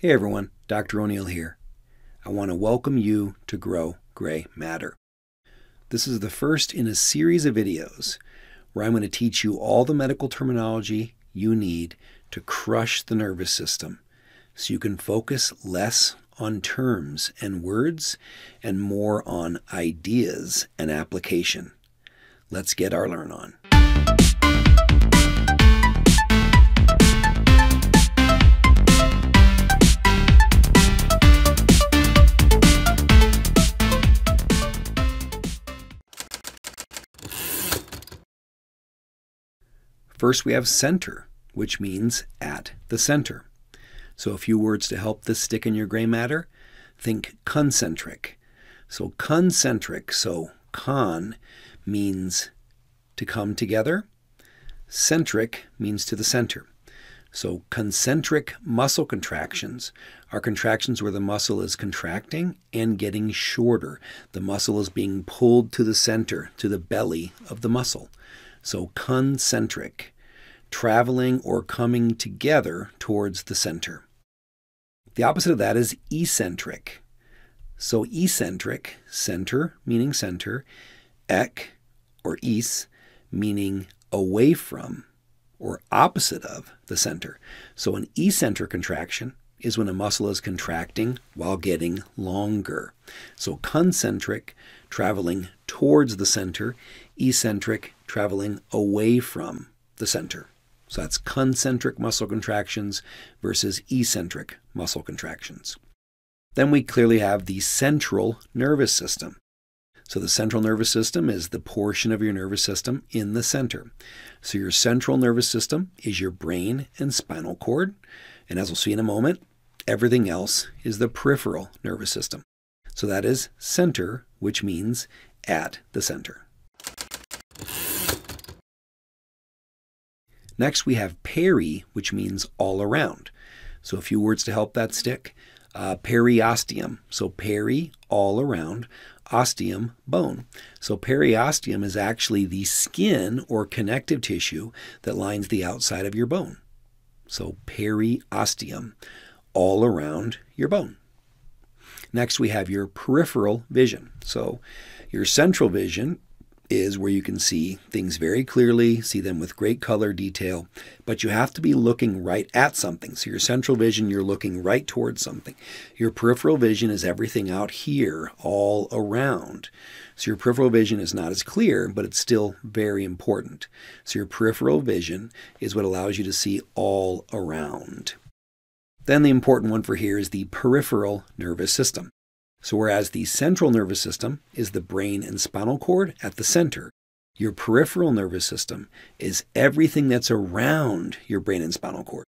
Hey everyone, Dr. O'Neill here. I want to welcome you to Grow Gray Matter. This is the first in a series of videos where I'm going to teach you all the medical terminology you need to crush the nervous system so you can focus less on terms and words and more on ideas and application. Let's get our learn on. First, we have center, which means at the center. So, a few words to help this stick in your gray matter. Think concentric. So, concentric, so con means to come together, centric means to the center. So, concentric muscle contractions are contractions where the muscle is contracting and getting shorter. The muscle is being pulled to the center, to the belly of the muscle. So concentric, traveling or coming together towards the center. The opposite of that is eccentric. So eccentric, center meaning center, ek or es meaning away from or opposite of the center. So an eccentric contraction is when a muscle is contracting while getting longer. So concentric, traveling towards the center, eccentric, traveling away from the center. So that's concentric muscle contractions versus eccentric muscle contractions. Then we clearly have the central nervous system. So the central nervous system is the portion of your nervous system in the center. So your central nervous system is your brain and spinal cord. And as we'll see in a moment, everything else is the peripheral nervous system. So that is center, which means at the center. Next, we have peri, which means all around. So a few words to help that stick. Uh, periosteum. So peri, all around. Osteum, bone. So periosteum is actually the skin or connective tissue that lines the outside of your bone. So periosteum, all around your bone. Next, we have your peripheral vision. So your central vision is where you can see things very clearly, see them with great color detail, but you have to be looking right at something. So your central vision, you're looking right towards something. Your peripheral vision is everything out here, all around. So your peripheral vision is not as clear, but it's still very important. So your peripheral vision is what allows you to see all around. Then the important one for here is the peripheral nervous system. So, whereas the central nervous system is the brain and spinal cord at the center, your peripheral nervous system is everything that's around your brain and spinal cord.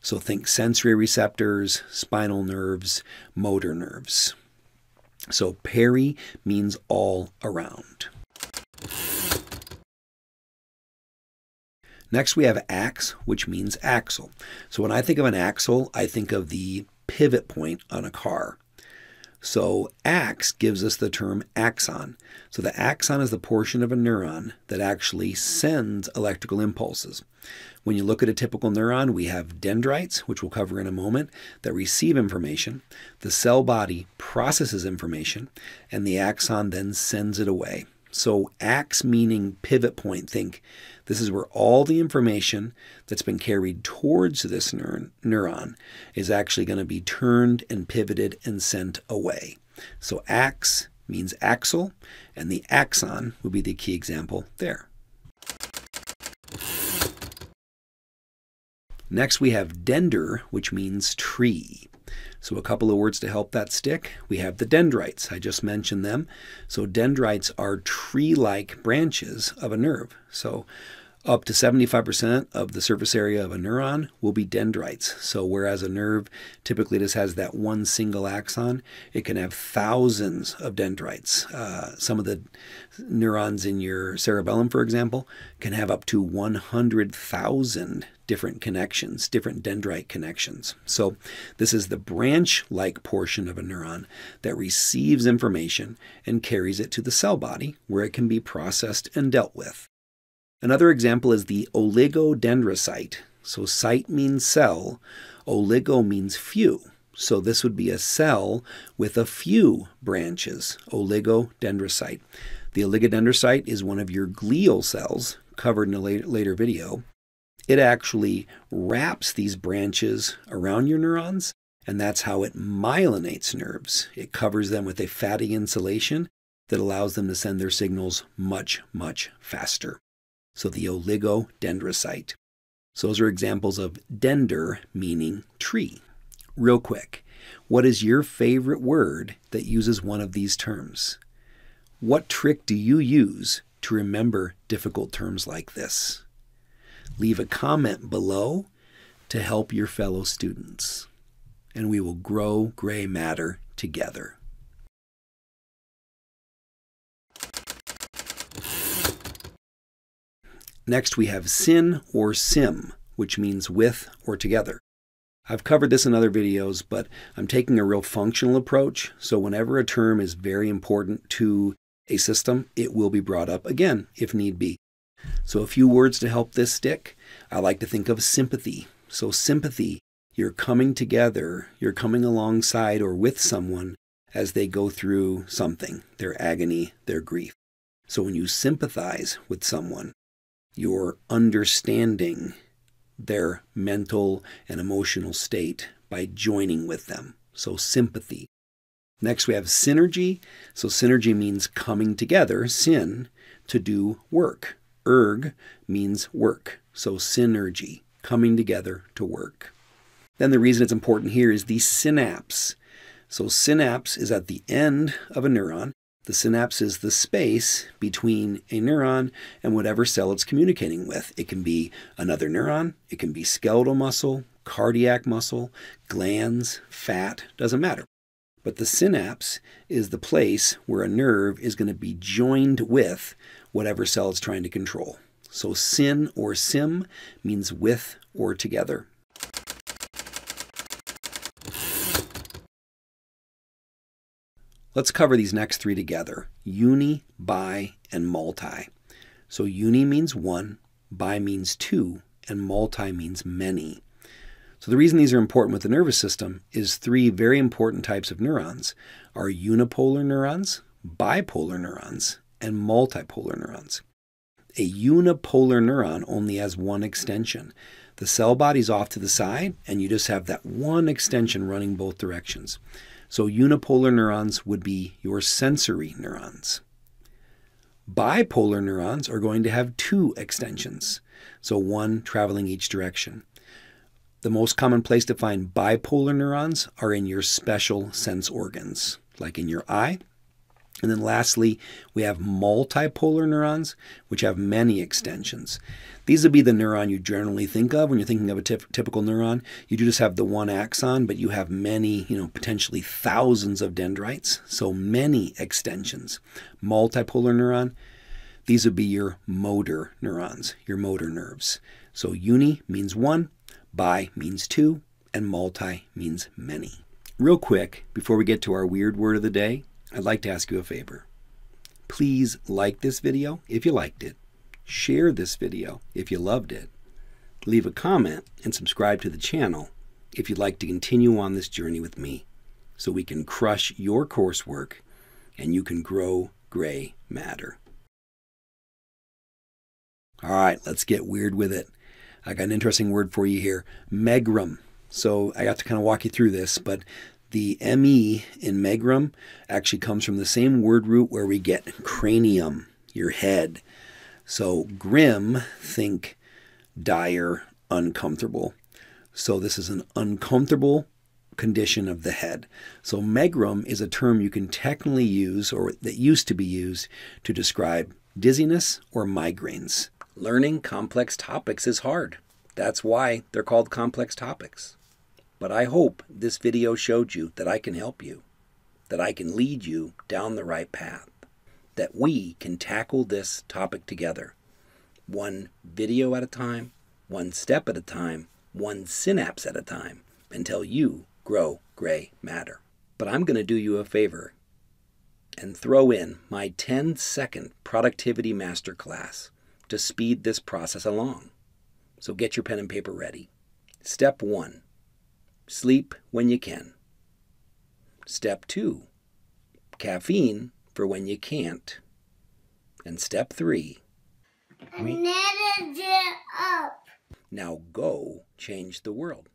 So, think sensory receptors, spinal nerves, motor nerves. So, peri means all around. Next, we have ax, which means axle. So, when I think of an axle, I think of the pivot point on a car. So ax gives us the term axon. So the axon is the portion of a neuron that actually sends electrical impulses. When you look at a typical neuron, we have dendrites, which we'll cover in a moment, that receive information. The cell body processes information, and the axon then sends it away. So ax meaning pivot point, think this is where all the information that's been carried towards this neuron, neuron is actually going to be turned and pivoted and sent away. So ax means axle, and the axon would be the key example there. Next we have dender, which means tree. So a couple of words to help that stick. We have the dendrites. I just mentioned them. So dendrites are tree-like branches of a nerve. So up to 75% of the surface area of a neuron will be dendrites. So, whereas a nerve typically just has that one single axon, it can have thousands of dendrites. Uh, some of the neurons in your cerebellum, for example, can have up to 100,000 different connections, different dendrite connections. So, this is the branch like portion of a neuron that receives information and carries it to the cell body where it can be processed and dealt with. Another example is the oligodendrocyte. So cyte means cell, oligo means few. So this would be a cell with a few branches, oligodendrocyte. The oligodendrocyte is one of your glial cells, covered in a later, later video. It actually wraps these branches around your neurons, and that's how it myelinates nerves. It covers them with a fatty insulation that allows them to send their signals much, much faster. So the oligodendrocyte. So those are examples of dender, meaning tree. Real quick, what is your favorite word that uses one of these terms? What trick do you use to remember difficult terms like this? Leave a comment below to help your fellow students, and we will grow gray matter together. Next, we have sin or sim, which means with or together. I've covered this in other videos, but I'm taking a real functional approach. So whenever a term is very important to a system, it will be brought up again if need be. So a few words to help this stick. I like to think of sympathy. So sympathy, you're coming together, you're coming alongside or with someone as they go through something, their agony, their grief. So when you sympathize with someone, you're understanding their mental and emotional state by joining with them. So, sympathy. Next, we have synergy. So, synergy means coming together, sin, to do work. Erg means work. So, synergy, coming together to work. Then, the reason it's important here is the synapse. So, synapse is at the end of a neuron, the synapse is the space between a neuron and whatever cell it's communicating with. It can be another neuron, it can be skeletal muscle, cardiac muscle, glands, fat, doesn't matter. But the synapse is the place where a nerve is going to be joined with whatever cell it's trying to control. So syn or sim means with or together. Let's cover these next three together uni, bi, and multi. So uni means one, bi means two, and multi means many. So the reason these are important with the nervous system is three very important types of neurons are unipolar neurons, bipolar neurons, and multipolar neurons. A unipolar neuron only has one extension. The cell body's off to the side, and you just have that one extension running both directions. So unipolar neurons would be your sensory neurons. Bipolar neurons are going to have two extensions, so one traveling each direction. The most common place to find bipolar neurons are in your special sense organs, like in your eye and then lastly, we have multipolar neurons, which have many extensions. These would be the neuron you generally think of when you're thinking of a typical neuron. You do just have the one axon, but you have many, you know, potentially thousands of dendrites, so many extensions. Multipolar neuron, these would be your motor neurons, your motor nerves. So uni means one, bi means two, and multi means many. Real quick, before we get to our weird word of the day, I'd like to ask you a favor. Please like this video if you liked it, share this video if you loved it, leave a comment, and subscribe to the channel if you'd like to continue on this journey with me so we can crush your coursework and you can grow gray matter. All right, let's get weird with it. I got an interesting word for you here megrim. So I got to kind of walk you through this, but the ME in megrim actually comes from the same word root where we get cranium, your head. So grim, think dire, uncomfortable. So this is an uncomfortable condition of the head. So megrim is a term you can technically use or that used to be used to describe dizziness or migraines. Learning complex topics is hard. That's why they're called complex topics. But I hope this video showed you that I can help you, that I can lead you down the right path, that we can tackle this topic together, one video at a time, one step at a time, one synapse at a time, until you grow gray matter. But I'm going to do you a favor and throw in my 10 second productivity masterclass to speed this process along. So get your pen and paper ready. Step one Sleep when you can. Step two, caffeine for when you can't. And step three, it up. now go change the world.